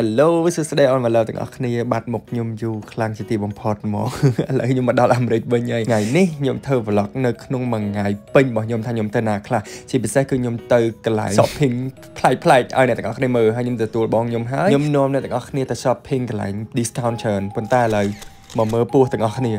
Hello សួស្តីអនមកលើទាំងអស់គ្នាបាត់មុខខ្ញុំយូរខ្លាំងជាទីបំផុតហ្មងឥឡូវខ្ញុំមកដល់អាមេរិកវិញហើយថ្ងៃនេះខ្ញុំធ្វើ vlog នៅក្នុងមួយថ្ងៃពេញរបស់ខ្ញុំថាខ្ញុំទៅណាខ្លះជាពិសេសគឺខ្ញុំទៅកន្លែង shopping ប្លែកប្លែកឲ្យអ្នកទាំងអស់គ្នាមើលហើយខ្ញុំទទួលបងខ្ញុំហើយខ្ញុំនាំអ្នកទាំងអស់គ្នាទៅ shopping កន្លែង discount ច្រើនប៉ុន្តែឥឡូវមកមើលពោះទាំងអស់គ្នា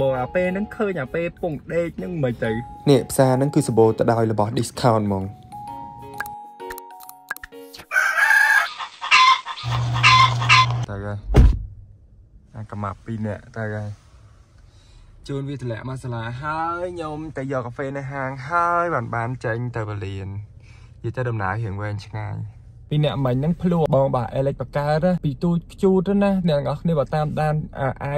បងអាពេលហ្នឹងឃើញអាពេលពងដេកហ្នឹងមិនទៅនេះផ្សារហ្នឹងគឺសបោទៅដោយរបស់ discount ហ្មង អាកំាប់2នាក់ទៅហើយជូនវាតម្លាក់មកសាលាហើយខ្ញុំទៅយកកាហ្វេនៅហាងហើយបានបានចេញទៅបលៀននិយាយទៅដំណើររៀងវែងឆ្ងាយពីអ្នកមិញហ្នឹងភ្លួបងបាទអេលិចបកើតពីទូខ្ជូតណាអ្នកនរគ្នាបើតាមដាន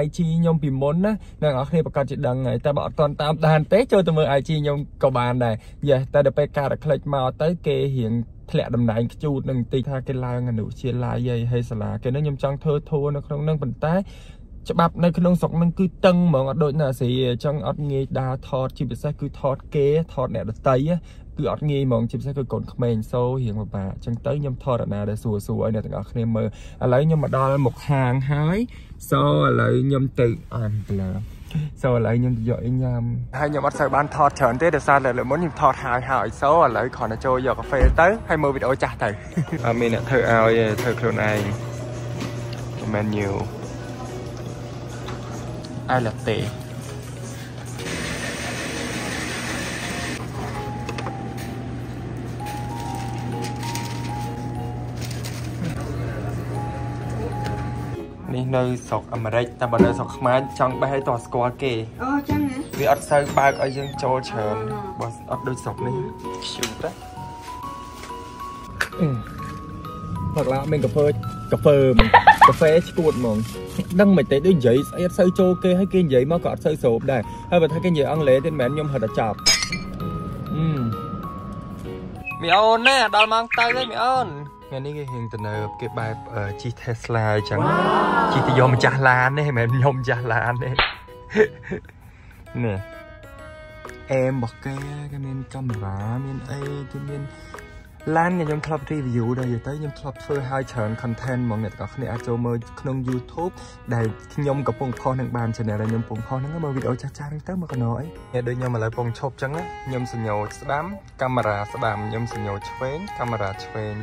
IG ខ្ញុំពីមុនណាអ្នកនរគ្នាប្រកាសជាដឹងហើយតែបើអត់ទាន់តាមដានទេចូលទៅមើល IG ខ្ញុំក៏បានដែរយេតែដល់ពេលការតែคลิกមកទៅគេរៀង ធ្លាក់តំណែងខ្ជូតនឹងបន្តិចថាគេឡើងអនុជាឡាយហើយសាលាគេនឹងខ្ញុំចង់ធ្វើធួនៅក្នុងនឹងប៉ុន្តែច្បាប់នៅក្នុងស្រុកនឹងគឺតឹងហ្មងអត់ដូចណាស្រីអញ្ចឹងអត់ងាយដើរថតជាពិសេសគឺថតគេថតអ្នកដតីគឺអត់ងាយហ្មងជាពិសេសគឺកូនក្មេងសូរៀងពិបាកអញ្ចឹងទៅខ្ញុំថតអាណាដែលសួរសួរឲ្យអ្នកទាំងអស់គ្នាមើលឥឡូវខ្ញុំមកដល់មុខហាងហើយសូឥឡូវខ្ញុំទៅអានប្លើ សូឥឡូវខ្ញុំទៅយកអីញ៉ាំហើយខ្ញុំអត់សូវបានថតច្រើនទេដោយសារតែលើមុនខ្ញុំថតហើយហើយសូឥឡូវគ្រាន់តែចូលយកកាហ្វេទៅហើយមើលវីដេអូចាស់ទៅអត់មានអ្នកធ្វើឲ្យទេធ្វើខ្លួនឯង menu ai latte នេះ នៅស្រុកអាមេរិកតែបើនៅស្រុកខ្មែរចង់បេះឲ្យតស្គាល់គេអូចឹងហ៎វាអត់សូវបើកឲ្យយើងចូលច្រើនបើអត់ដូចស្រុកនេះខ្ជូតណាមកឡាមានកាហ្វេកាហ្វេកាហ្វេឈួតហ្មងដឹងមិនទេដូចនិយាយស្អីអត់សូវចូលគេហើយគេនិយាយមកក៏អត់សូវស្រូបដែរហើយបើថាគេនិយាយអង់គ្លេសទៀតមិនមែនខ្ញុំហៅតែចប់អឺមីអូនណាដល់ម៉ោងទៅហើយមីអូន ថ្ងៃនេះគេហៀងទៅនៅគេបែបជិះ Tesla អញ្ចឹងជិះទៅយកម្ចាស់ឡានទេមិនមែនខ្ញុំម្ចាស់ឡានទេនេះអេមរបស់គេគេមានកាមេរ៉ាមានអីគេមាន ឡានខ្ញុំធ្លាប់ review ដែរយទៅខ្ញុំធ្លាប់ធ្វើឲ្យច្រើន content ហ្មងអ្នកទាំងអស់គ្នាអាចចូលមើលក្នុង YouTube ដែលខ្ញុំកំពុងផុសនឹងបាន channel ដែលខ្ញុំកំពុងផុសហ្នឹងមើលវីដេអូចាស់ៗហ្នឹងទៅមកកណោអីនេះដូចខ្ញុំឥឡូវកំពុងឈប់ចឹងណាខ្ញុំសញ្ញោស្ដាំកាមេរ៉ាស្ដាំខ្ញុំសញ្ញោឆ្វេងកាមេរ៉ាឆ្វេង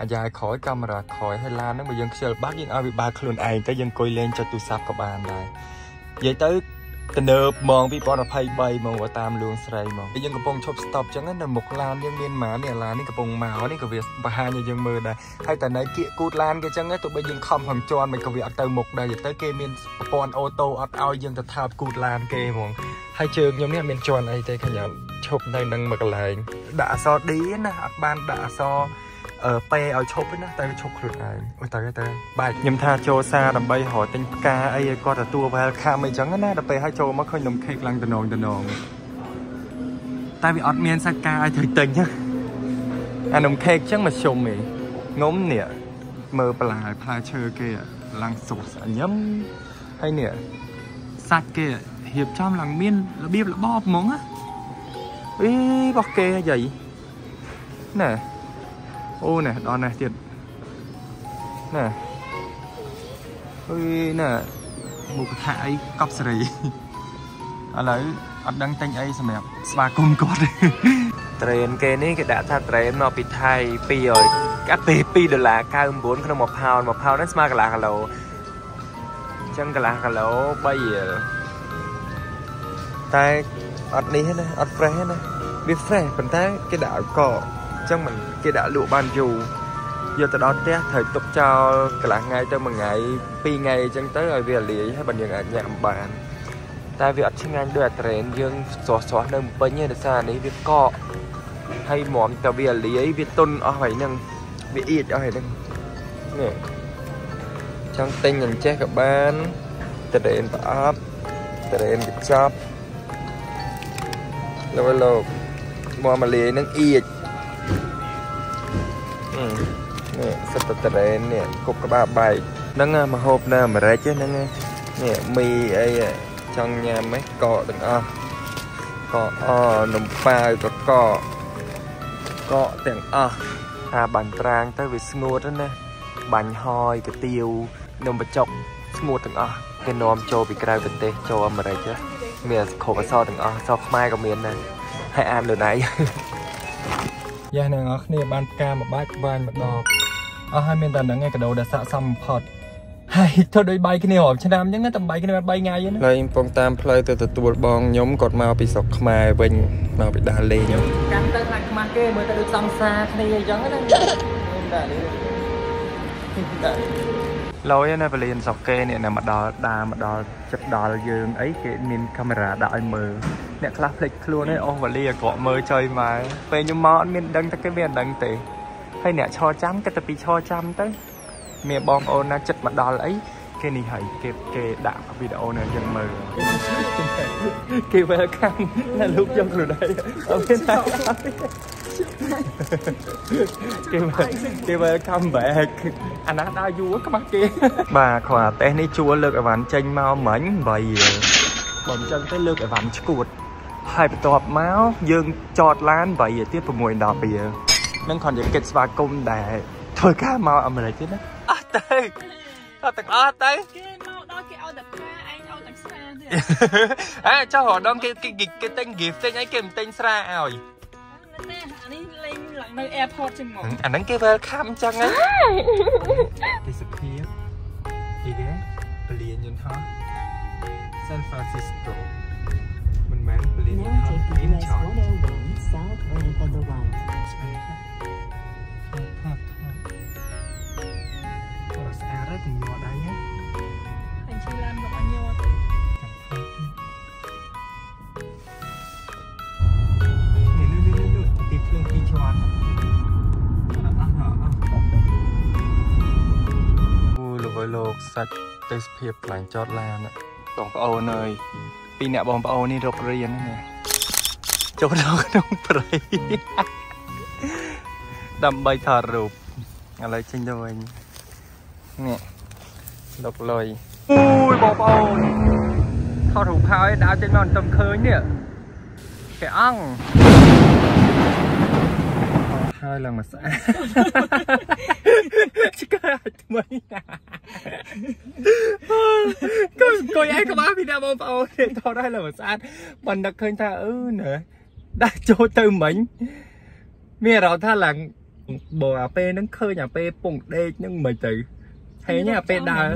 អាយ៉ាក្រោយកាមេរ៉ាក្រោយហើយឡានហ្នឹងបើយើងខ្ជិលបាក់យើងឲ្យវាបើកខ្លួនឯងទៅយើងអង្គុយលេងចុចទូរស័ព្ទក៏បានដែរនិយាយទៅ ទៅនៅម៉ោង2023ហ្មងតាមលួងស្រីហ្មងយើងកំពុងឈប់ stop ចឹងនៅមុខឡានយើងមានម៉ានេះឡាននេះកំពុងមកនេះក៏វាបង្ហាញឲ្យយើងមើលដែរហើយតែនៅគៀកគូតឡានគេចឹងទោះបីយើងខំហងជន់មិនក៏វាអត់ទៅមុខដែរទៅគេមានប្រព័ន្ធអូតូអត់ឲ្យយើងទៅថើបគូតឡានគេហ្មងហើយជើងខ្ញុំនេះមានជន់អីទេខ្ញុំឈប់នៅនឹងមួយកន្លែងដាក់អសរ D ណាអត់បានដាក់អសរអឺ ពេឲ្យឈប់ណាតែឈប់ខ្លួនឯងអូទៅទៅបាទខ្ញុំថាចូលសារដើម្បីរកទិញផ្កាអីឲ្យគាត់ទទួល welcome អីចឹងណាដល់ពេលឲ្យចូលមកឃើញនំខេកឡើងតំណងតំណងតែវាអត់មានសាច់ការឲ្យត្រូវទិញអានំខេកចឹងមកជុំឯងងុំនេះមើលបន្លែផ្លែឈើគេឡើងសុខស្ញឹមហើយនេះសាច់គេរៀបចំឡើងមានរបៀបរបបហ្មងណាអីរបស់គេយាយណែ អូណែដល់ណែទៀតណែអុយណែមុខថាអីកប់សេរីឥឡូវអត់ដឹងទិញអីសម្រាប់ស្វាគមន៍គាត់ត្រេនគេនេះគេដាក់ថាត្រេនមកពីថៃ200កាត់ពី2ដុល្លារ99ក្នុង1ផោន1ផោនហ្នឹងស្មើកន្លះគីឡូអញ្ចឹងកន្លះគីឡូ3រៀលតែអត់នេះណាអត់ fresh ណាវា fresh ប៉ុន្តែគេដាក់ឲ្យកកអញ្ចឹងមិនគេដាក់លក់បានយូរយកទៅដល់ផ្ទះត្រូវទុកចោលកន្លះថ្ងៃទៅមួយថ្ងៃពីរថ្ងៃអញ្ចឹងទៅឲ្យវាលាយហើយបើយើងអាចញ៉ាំបានតែវាអត់ឆ្ងាញ់ដូចអាត្រេនយើងស្រស់ស្រស់នៅពេញទេដោយសារនេះវាកកហើយមុំតែវាលាយវាទុនអស់ហើយហ្នឹងវាអៀចអស់ហើយហ្នឹងនេះចង់ទិញអញ្ចេះក៏បានត្រេនប្រអប់ត្រេនកញ្ចប់លោកលោកមកមកលាយនឹងអៀច នេះសិតតត្រេននេះគប់ក្បាលបែកហ្នឹងមកហូបនៅអាមេរិកហ្នឹងនេះមីអីចង់ញ៉ាំហ៎កកទាំងអស់កកអនំប៉ាវក៏កកកកទាំងអស់ថាបាញ់ប្រាងទៅវាស្ងួតណាបាញ់ហយកាទៀវនំបញ្ចុកស្ងួតទាំងអស់គេនាំចូលពីក្រៅប្រទេសចូលអាមេរិកមានគ្រប់អសទាំងអស់អសខ្មែរក៏មានដែរហើយអានលើណៃយ៉ាអ្នកនរគ្នាបានផ្កាមួយបាច់ក្បាញ់ម្ដង អស់ហើយមានតែហ្នឹងឯងកដោដែលស័កសមបំផុតហើយធ្វើដូចបាយគ្នារាប់ឆ្នាំអញ្ចឹងណាតែបាយគ្នា3ថ្ងៃហ្នឹងហើយកំពុងតាមផ្លូវទៅទទួលបងខ្ញុំគាត់មកពីស្រុកខ្មែរវិញមកពីដាលេខ្ញុំកាន់ទៅខ្លាចខ្មាស់គេមើលទៅដូចសង្សារគ្នាអញ្ចឹងណាដាក់នេះដាក់លយណាពលានស្រុកគេនេះមកដល់ដើរមកដល់ចិត្តដល់យើងអីគេមានកាមេរ៉ាដាក់ឲ្យមើលអ្នកខ្លះភ្លេចខ្លួនឯងអូសវលីអាក្រក់មើលចុយមកពេលខ្ញុំមកអត់មានដឹងតែគេមានដឹងទេ ហើយអ្នកឈរចាំគេទៅពីឈរចាំទៅមានបងប្អូនណាចិត្តមកដល់អីគេនេះហើយគេគេដាក់វីដេអូនៅយើងមើលគេ welcome ណាលោកយកខ្លួនឯងអត់មានតែគេគេ welcome back អាណាដើរយូរខ្មាស់គេ បាទគ្រាន់តែតេសនេះជួលលើកអីវ៉ាន់ចេញមកមិញ8បើមិនចឹងទៅលើកអីវ៉ាន់ឈួតហើយបន្ទាប់មកយើងចតឡាន8ទៀត6 10ពី នឹងគ្រាន់តែគិតស្វាគមន៍ដែរធ្វើការមកអាមេរិកទៀតណាអត់ទៅអត់ទាំងអស់ទៅគេមកដល់គេឲ្យតែផ្កាឯងឲ្យតែស្រាទេអើចុះរដងគេគេទិញ gift ទិញអីគេមិនទិញស្រាឲ្យនេះអានេះលេងឡើងនៅ airport ចឹងមកអាហ្នឹងគេ welcome ចឹងហ្នឹងទេសភាពអីគេពលានយន្តហោះ San Francisco មិនមែនពលានយន្តហោះ Incheon South សាច់ទេសភាពកន្លែងចតឡានបងប្អូនអើយពីអ្នកបងប្អូននេះរករៀនណាចូលដល់ក្នុងព្រៃដើម្បីថតរូបឥឡូវចេញទៅវិញនេះលោកលុយអូយបងប្អូនថតរូបហើយដើរចេញមកមិនទៅឃើញនេះគេអង្គហើយ ឡើងមកស្អាតឆ្កែថ្មីកុំកុយឯងក្បាលពីអ្នកបងប្អូនទេថតឲ្យឡើងមកស្អាតបាននឹកឃើញថាអឺណាដាក់ចូលទៅមិញមានអារម្មណ៍ថាឡើងបើអាពេលហ្នឹងឃើញអាពេលពងដេកហ្នឹងមិនទៅហេញអាពេលដើរ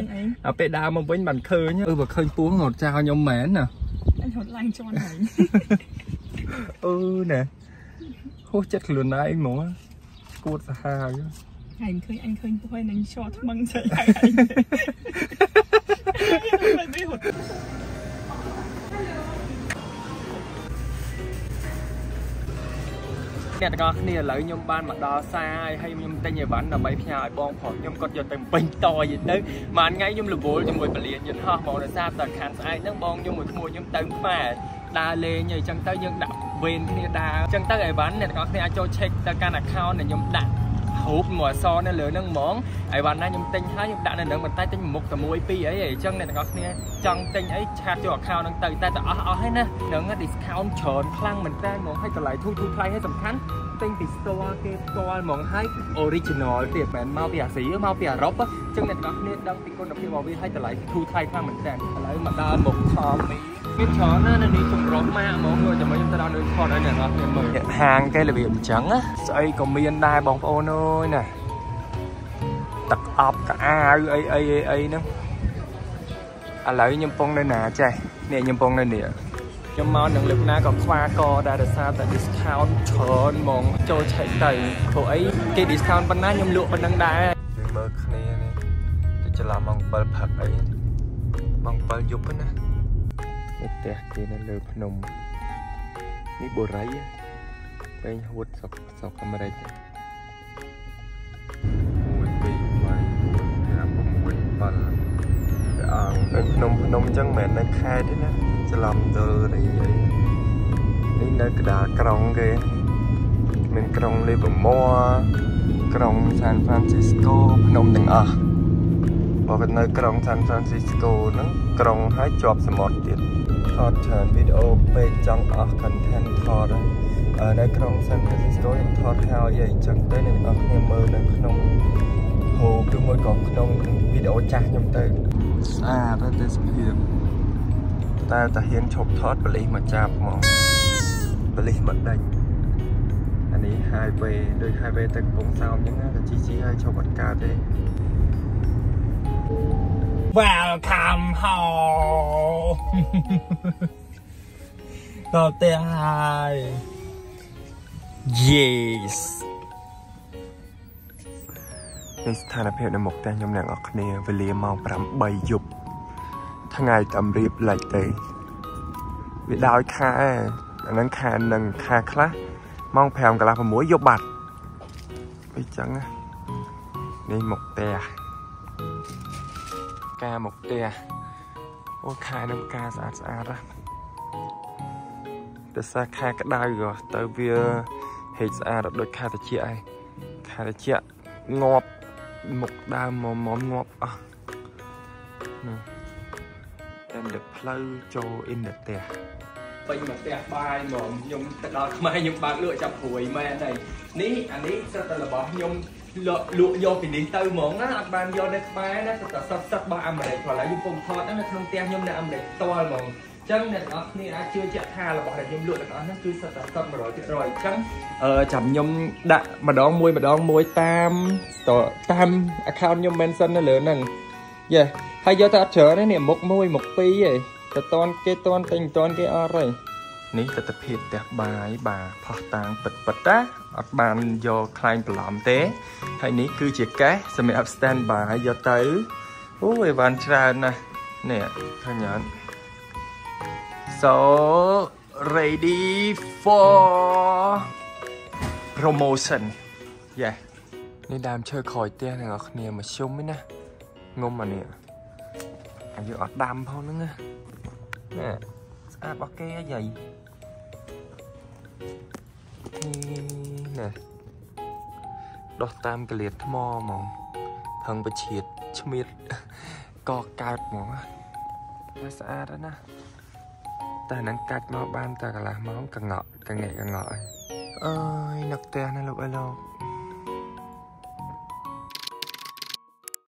អាពេលដើរមកវិញមិនឃើញអឺបើឃើញពួងរត់ចោលខ្ញុំមែនណាអញរត់ឡើងជន់ហើយអឺណែហួសចិត្តខ្លួនឯងហ្មង គួតសាហាវអញឃើញអញឃើញពុះនឹងឈរថ្មឹងស្អីហើយអញអ្នកទាំងអស់គ្នាឥឡូវខ្ញុំបានមកដល់សាហើយហើយខ្ញុំទិញអីវ៉ាន់ដើម្បីផ្ញើឲ្យបងប្រុសខ្ញុំគាត់យកទៅពេញតយទៅមួយថ្ងៃខ្ញុំរវល់ជាមួយពលានយន្តហោះមកដោយសារតែខានស្អែកហ្នឹងបងខ្ញុំមួយក្មួយខ្ញុំទៅខ្មែរដើរលេងអីចឹងទៅយើងដាក់ វេនគ្នាដើរចឹងទៅអីវ៉ាន់អ្នកទាំងអស់គ្នាអាចចូល check ទៅកាន់ account ដែលខ្ញុំដាក់រូបមួយអសនៅលើហ្នឹងហ្មងអីវ៉ាន់ណាខ្ញុំទិញហើយខ្ញុំដាក់នៅហ្នឹងប៉ុន្តែទិញមុខតែមួយពីរអីអញ្ចឹងអ្នកទាំងអស់គ្នាចង់ទិញអីឆាតចូល account ហ្នឹងទៅតែតែអស់អស់ហើយណាហ្នឹង discount ច្រើនខ្លាំងមែនតើហ្មងហើយតម្លៃធូរធូរថ្លៃហើយសំខាន់ទិញពី store គេផ្ទាល់ហ្មងហើយ original ទៀតមិនមែនមកពីអាស៊ីមកពីអឺរ៉ុបអញ្ចឹងអ្នកទាំងអស់គ្នាដឹងពីគុណភាពរបស់វាហើយតម្លៃធូរថ្លៃខ្លាំងមែនតើឥឡូវមកដល់មុខ Tommy មា នច្រើនណាស់នៅនេះចម្រុះម៉ាកហ្មងយកចាំខ្ញុំទៅដល់នៅថតឲ្យអ្នកនរគ្នាមើលហាងគេរបៀបអញ្ចឹងណាស្អីក៏មានដែរបងប្អូនអើយណាទឹកអប់កអាវអីអីអីអីហ្នឹងឥឡូវខ្ញុំពងនៅណាចេះនេះខ្ញុំពងនៅនេះខ្ញុំមកនឹងលើកណាក៏ខ្វាកដែរដោយសារតែ discount ច្រើនហ្មងចូលឆែកទៅព្រោះអីគេ discount ប៉ុណ្ណាខ្ញុំលក់ប៉ុណ្ណឹងដែរមើលគ្នានេះទៅច្រឡំម៉ោង7ព្រឹកអីម៉ោង7យប់ណា នេះផ្ទះគេនៅលើភ្នំនេះបូរីពេញហួតស្រុកស្រុកអាមេរិក1 2 3 4 5 6 7ព្រះអង្គនៅភ្នំភ្នំអញ្ចឹងមិនមែននៅខេត្តទេណាច្រឡំទៅរីអីនេះនៅកណ្ដាលក្រុងគេមានក្រុងលីបម័រក្រុង San Francisco ភ្នំទាំងអស់បើគាត់នៅក្រុង San Francisco ហ្នឹងក្រុងហើយជាប់សមុទ្រទៀត ថតច្រើនវីដេអូពេកចង់អស់ content ថតហើយនៅក្នុង San Francisco ខ្ញុំថតហើយអីចឹងទៅអ្នកនរគ្នាមើលនៅក្នុង GoPro ឬមួយក៏ក្នុងវីដេអូចាស់ខ្ញុំទៅស្អាតទៅសុភាពតែតាហ៊ានឈប់ថតបលិសមកចាប់ហ្មងបលិសមកដេញអានេះ highway ដូច highway ទៅកំពង់សោមអញ្ចឹងណាតែជីជីឲ្យឈប់អត់កើតទេ Welcome home ដល់ផ្ទះហើយ Yes នេះស្ថានភាពនៅមុខផ្ទះខ្ញុំអ្នកនរគ្នាវេលាម៉ោង8យប់ថ្ងៃតម្រៀបលិចទេវាដោយខែអាហ្នឹងខែនឹងខែខ្លះម៉ោង5កន្លះ6យប់បាត់វាចឹងណានេះមុខផ្ទះ ការមុខផ្ទះអូខែនឹងការស្អាតស្អាតណាតែសារខែក្តៅក៏ទៅវាហេកស្អាតដូចខែត្រជាក់ឯងខែត្រជាក់ងាប់មុខដើមមកមកងាប់អស់នោះតែលើផ្លូវចូលអ៊ីនផ្ទះពេញមកផ្ទះបាយហ្មងខ្ញុំទៅដល់ខ្មែរខ្ញុំបើកលក់ចាប់ព្រួយមែនហើយនេះអានេះសិតតែរបស់ខ្ញុំ លក់លក់យកពីនេះទៅហ្មងណាអត់បានយកនៅខ្មែរណាសិតតែសិតសិតរបស់អាមេរិកព្រោះឥឡូវខ្ញុំពុំថតនៅក្នុងផ្ទះខ្ញុំនៅអាមេរិកផ្ទាល់ហ្មងចឹងអ្នកនរគ្នាអាចជឿជាក់ថារបស់ដែលខ្ញុំលក់ទាំងអស់ហ្នឹងគឺសិតតែសិត100%អញ្ចឹងអឺចាំខ្ញុំដាក់ម្ដងមួយម្ដងមួយតាមតាម account ខ្ញុំ mention នៅលើហ្នឹងយេហើយយកទៅអត់ច្រើនទេនេះមុខមួយមុខពីរឯងទៅតន់គេតន់តែមិនតន់គេអត់ទេ នេះទស្សនភាពផ្ទះបាយបាទផោះតាងពិតពិតណាអត់បានយកខ្លែងបន្លំទេហើយនេះគឺជាកេសសម្រាប់ stand by យកទៅអូអីវ៉ាន់ច្រើនណាស់នេះឃើញអត់ so ready for promotion yeah នេះដើមឈើក្រោយផ្ទះអ្នកនរគ្នាមកជុំឯណាងុំអានេះអាយើងអត់ដាំផងហ្នឹងណានេះស្អាតរបស់គេហីយាយនេះ ណែដោះតាមកលៀតថ្មហ្មងផឹងបឈៀតឈ្មៀតកកើតហ្មងតែស្អាតហើយណាតែនឹងកាច់មកបានតែកន្លះម៉ោងកងក់កងែកកងក់ហើយអើយនឹកផ្ទះណាលោកអើយលោក